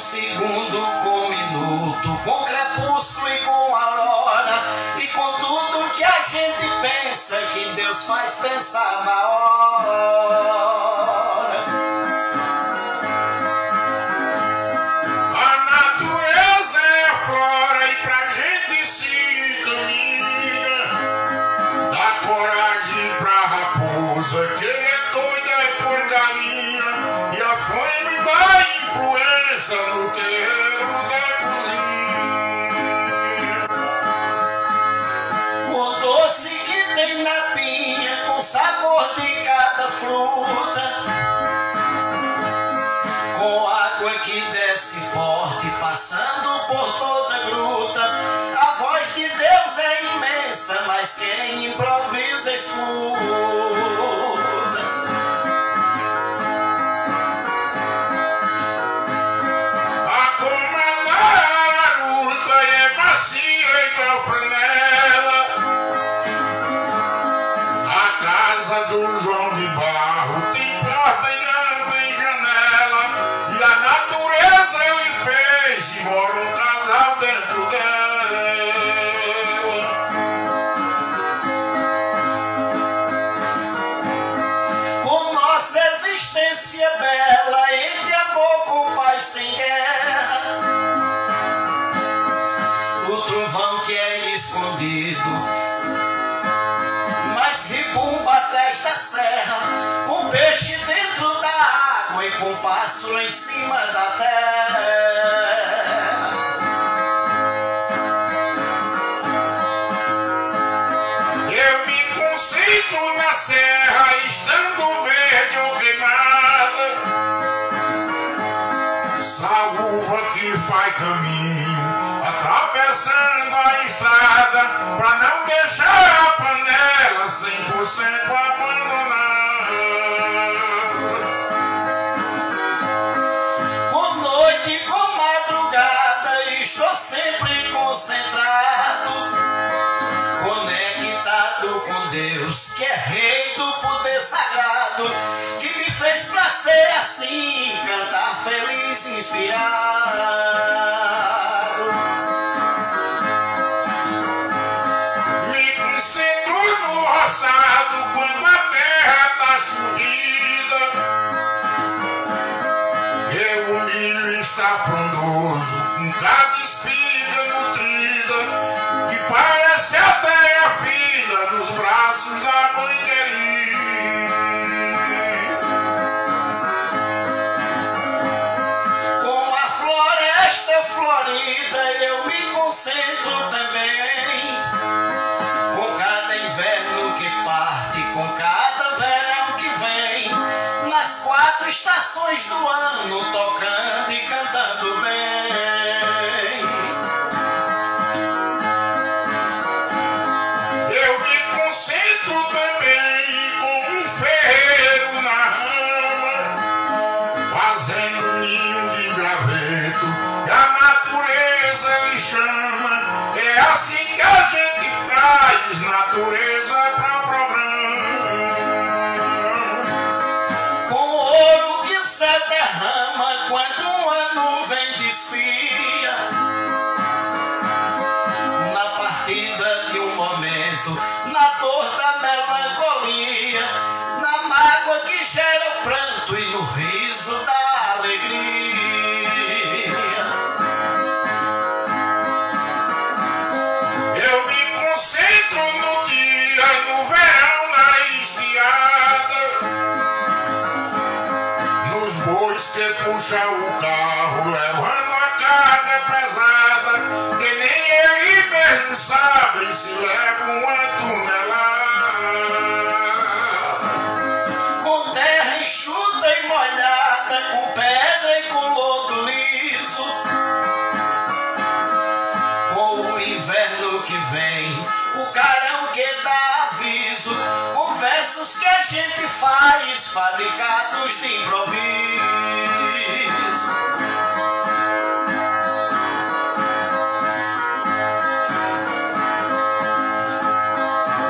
segundo com minuto, com crepúsculo e com aurora, e com tudo que a gente pensa que Deus faz pensar na hora. successful vai caminho, atravessando a estrada, pra não deixar a panela 100% abandonada. Com noite, com madrugada, estou sempre concentrado, conectado com Deus, que é rei do poder sagrado, que me fez pra ser assim. sinceridad. lida eu me concentro também. Com cada inverno que parte, com cada verão que vem, nas quatro estações do ano toca. Que puxa o carro, levando a carga pesada, que nem ele mesmo sabe se leva uma tunelada. faz fabricados de improviso.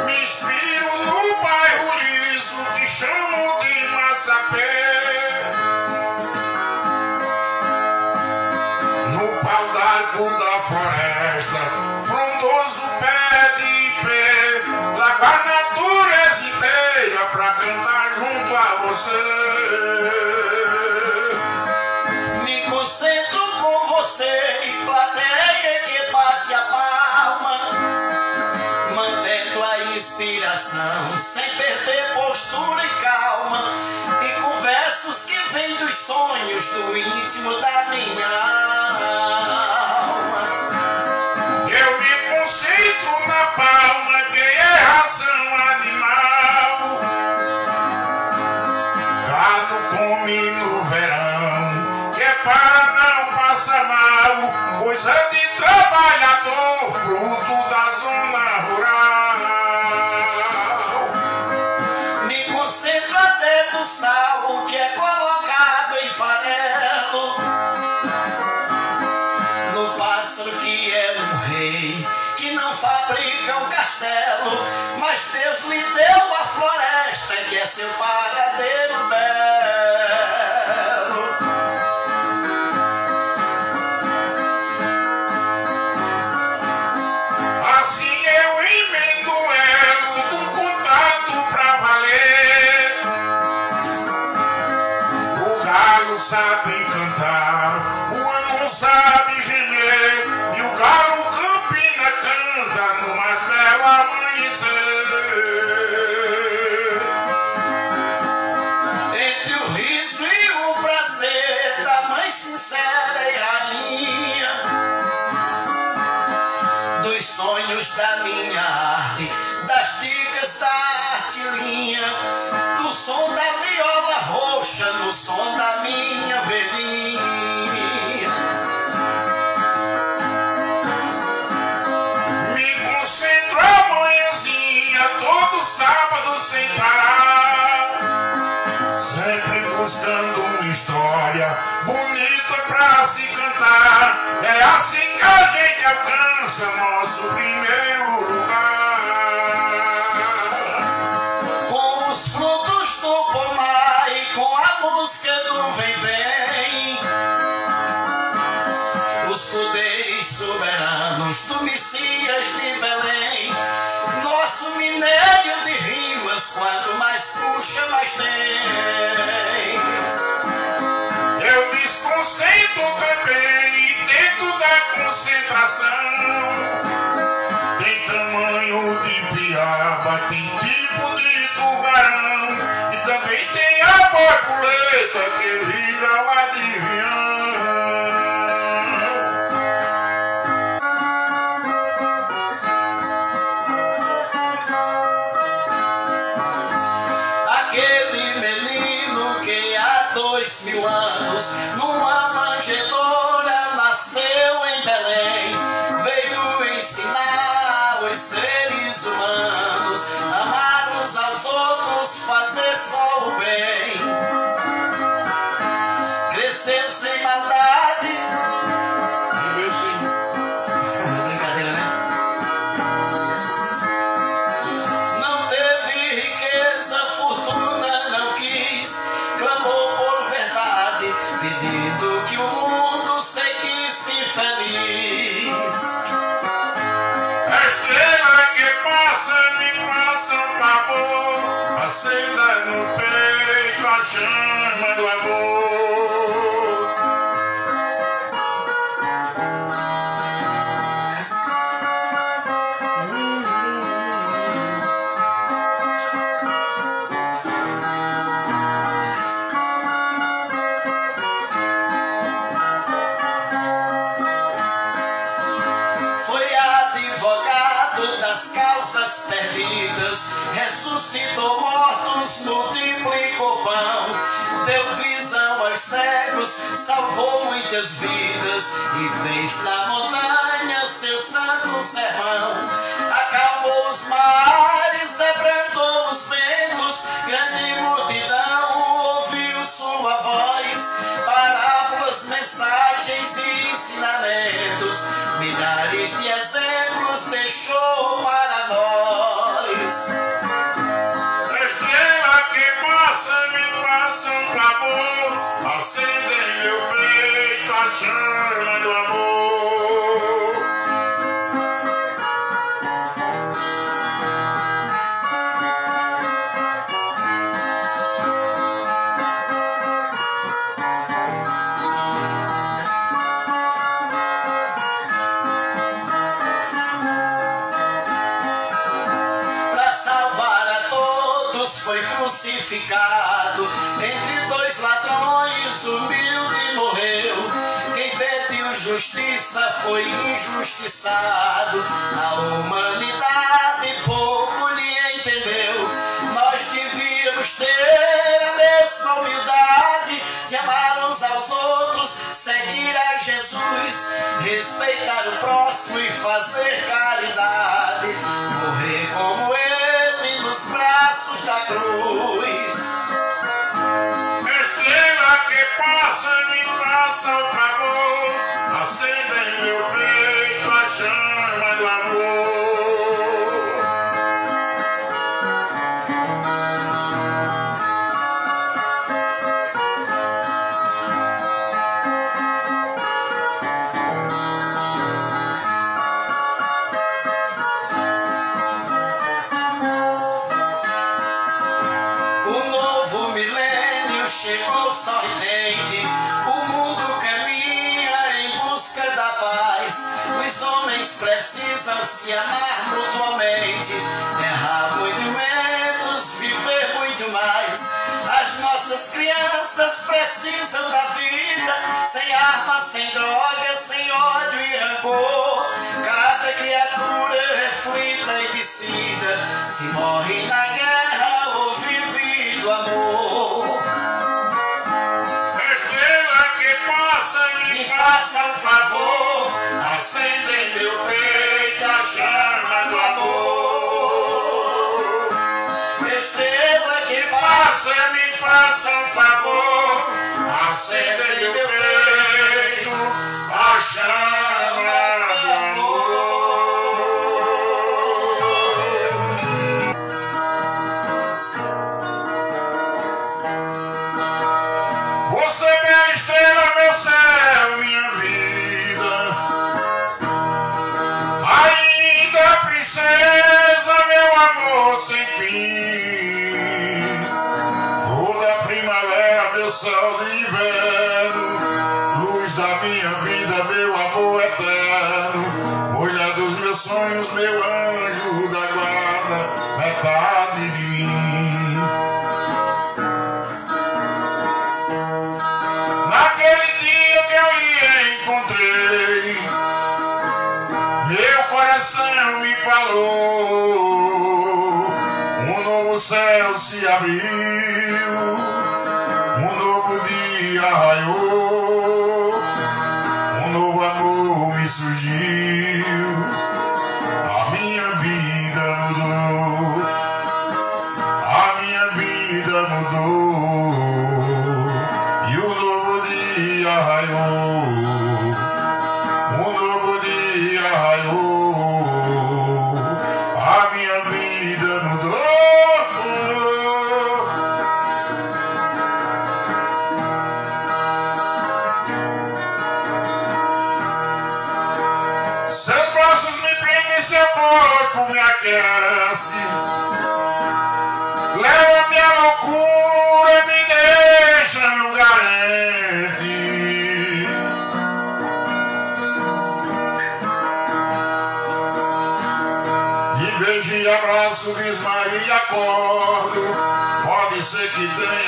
Me inspiro no bairro liso que chamo de Massapé. No pau d'arco da floresta. Me concentro com você e plateia que bate a palma, mantendo a inspiração sem perder postura e calma, e com versos que vêm dos sonhos do íntimo da minha alma. Eu me concentro na palma, que é fabrica um castelo. Mas Deus lhe deu a floresta que é seu paradeiro belo. Assim eu emendo elo do contato pra valer. O galo sabe alcança nosso primeiro. Piaba, tem tipo de tubarão. E também tem a borboleta que vira o. Aquele menino que há dois mil anos numa peito a chama salvou muitas vidas e fez na montanha seu santo sermão. Acalmou os mares, abrandou os ventos, grande multidão ouviu sua voz, parábolas, mensagens e ensinamentos, milhares de exemplos deixou para nós. Por um favor, acendem meu peito a chama do amor. Crucificado. Entre dois ladrões, humilde morreu. Quem pediu justiça foi injustiçado. A humanidade pouco lhe entendeu. Nós devíamos ter a mesma humildade de amar uns aos outros, seguir a Jesus, respeitar o próximo e fazer caridade. Morrer como ele nos braços da cruz. Estrela que passa, me faça o favor, acenda em meu peito a chama se amar mutuamente. Errar muito menos, viver muito mais. As nossas crianças precisam da vida. Sem arma, sem droga, sem ódio e rancor. Cada criatura reflita e decida se morre na guerra ou vive do amor. Estrela que passa, Me faça um favor, acenda em meu peito Faça, me faça um favor, acenda em meu peito a You.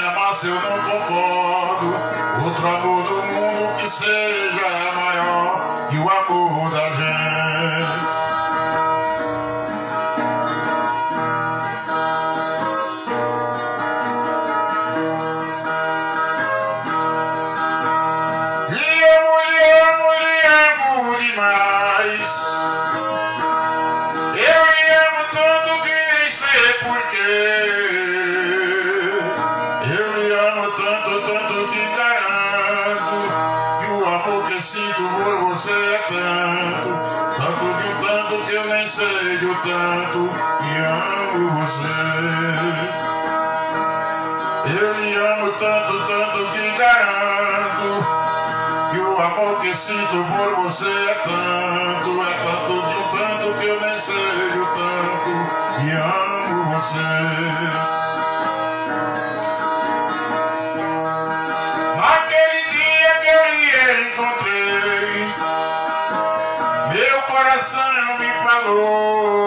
Mas eu não concordo. Outro amor do mundo que seja maior que o amor da gente. É tanto, é tanto de tanto que eu nem sei o tanto que amo você. Naquele dia que eu lhe encontrei, meu coração me falou,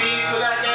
feel like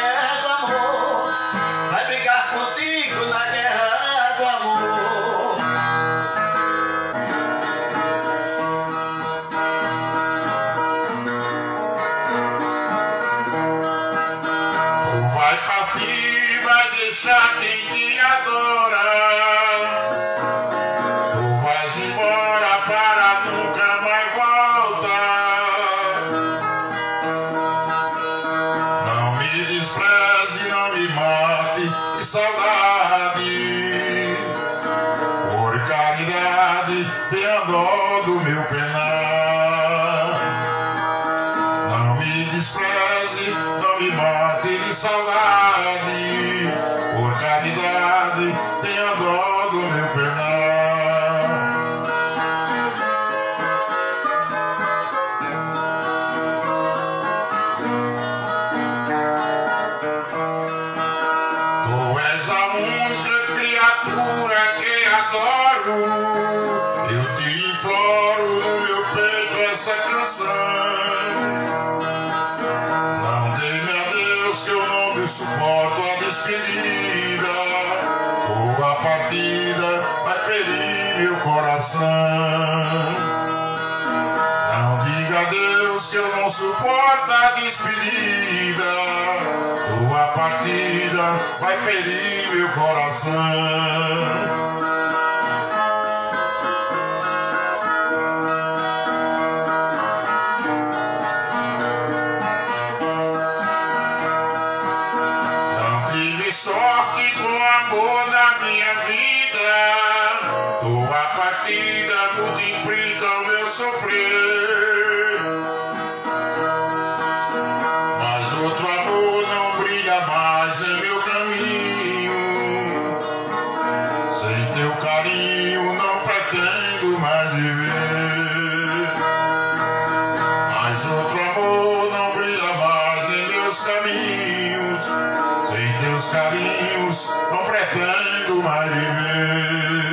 partida vai ferir meu coração. Não diga a Deus que eu não suporto a despedida. Tua partida vai ferir meu coração. Carinhos, não pretendo mais viver.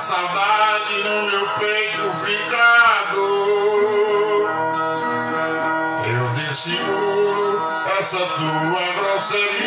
saudade no meu peito ficado. Eu dissigulo essa tua grosseria.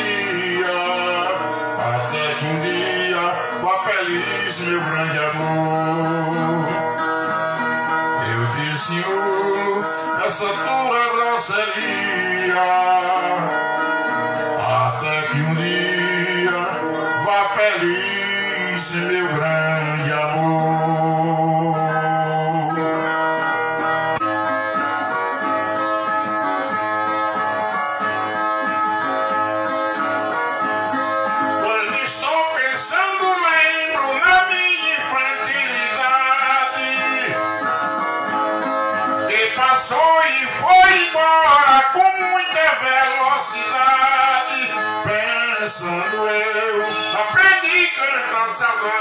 dançando eu aprendi a cantar saudade.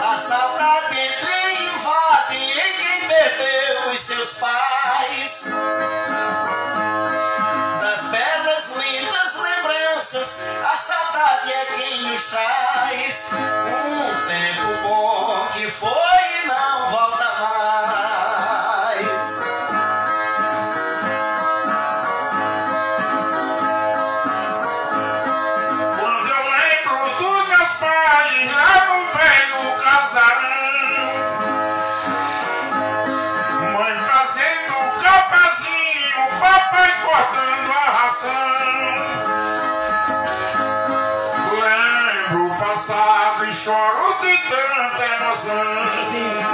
A saudade entra e invade em quem perdeu os seus pais. Das belas, lindas lembranças, a saudade é quem nos traz. Um tempo bom que foi. lẹ́nu sàn.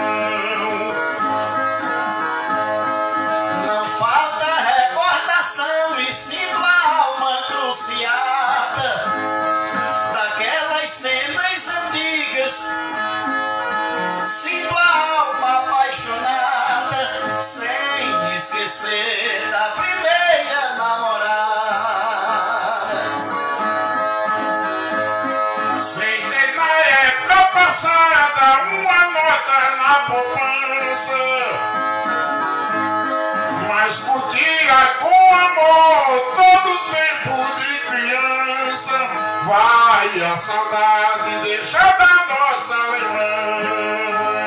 poupança, mas curtia com amor todo tempo de criança. Vai a saudade, deixa da nossa lembrança.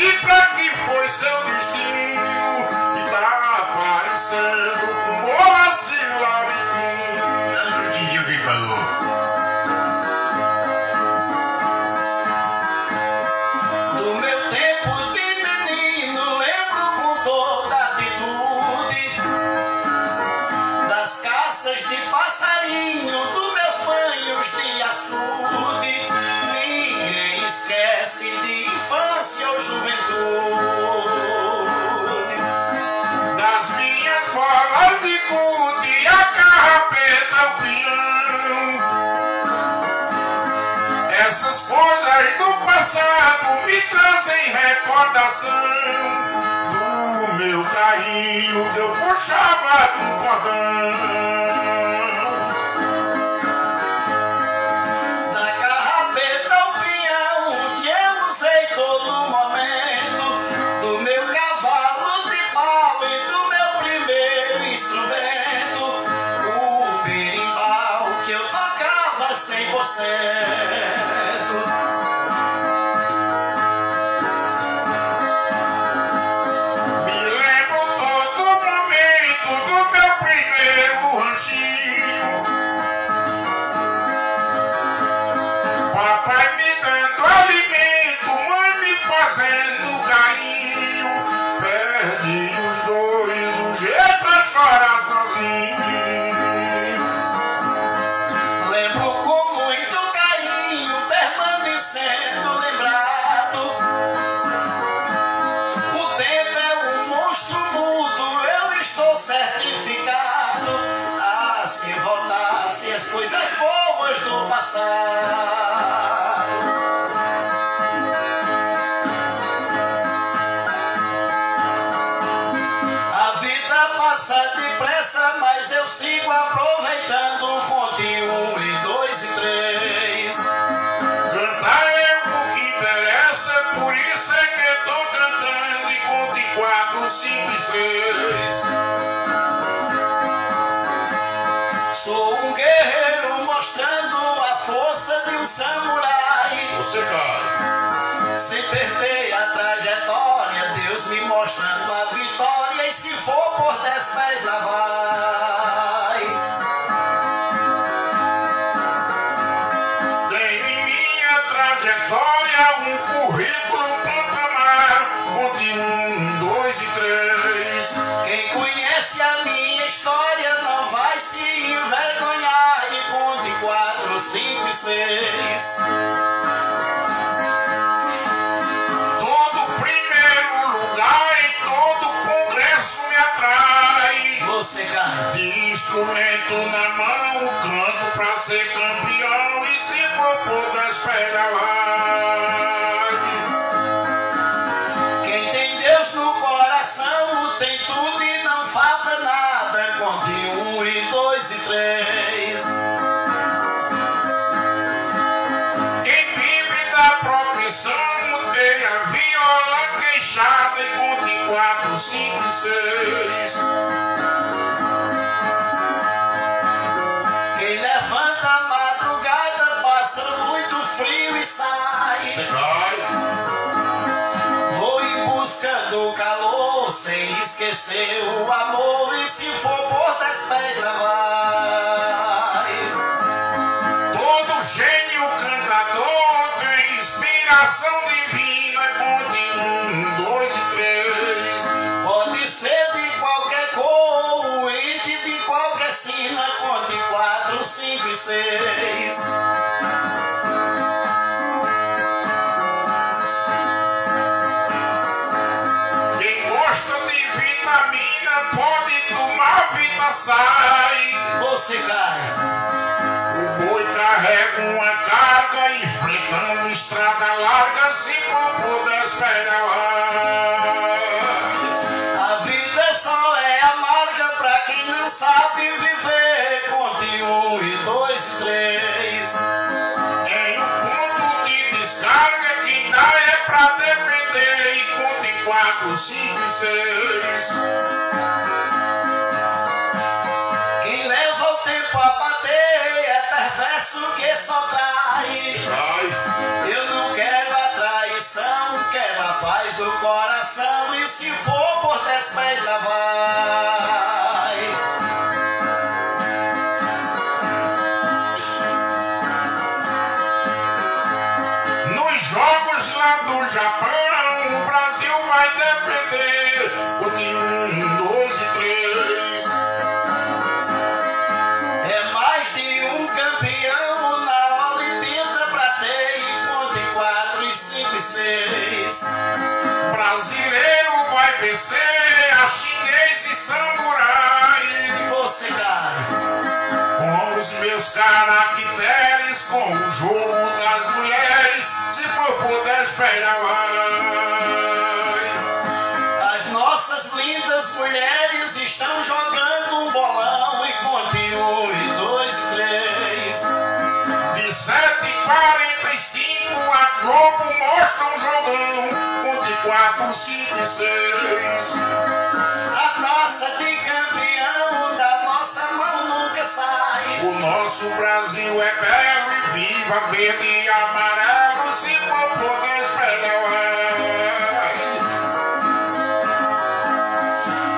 E pra que foi São passado me trazem recordação do meu carrinho que eu puxava do cordão. myself. Perder a trajetória, Deus me mostrando a vitória. E se for por dez pés, lá vai. Tem em minha trajetória um currículo patamar, onde um, dois e três. Quem conhece a minha história não vai se envergonhar. E conte quatro, cinco e seis. Instrumento na mão, canto pra ser campeão e se for por das pedras sem esquecer o amor. E se for por dez pés, lá Cai. O boi carrega uma carga, enfrentando estrada larga, se for puder esperar. A vida só é amarga pra quem não sabe viver. Conte um e dois e três. Em um ponto de descarga, quem dá é pra defender, e conta em quatro, cinco e seis. Perverso que só trai. Vai, Eu não quero a traição, quero a paz do coração. E se for por dez pés, lá vai. nos jogos lá do Japão, o Brasil vai depender. E. Brasileiro vai vencer a chinês e samurai. Você cai. Com os meus caracteres, com o jogo das mulheres, se for puder esperar vai. As nossas lindas mulheres estão jogando conte 4, 5 e 6. A taça de campeão da nossa mão nunca sai. O nosso Brasil é belo e viva verde e amarelo, se for poder esperar vai.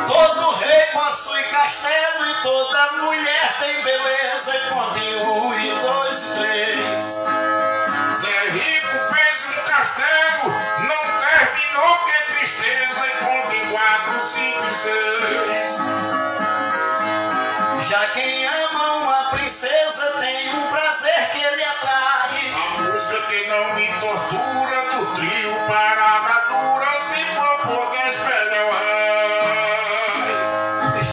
Todo rei possui castelo e toda mulher tem beleza. Um e dois e três. Zé Rico fez um castelo, oh que tristeza, ponto em quatro, cinco seis. Já quem ama uma princesa tem um prazer que ele atrai. A música que não me tortura, do trio para a dura, se for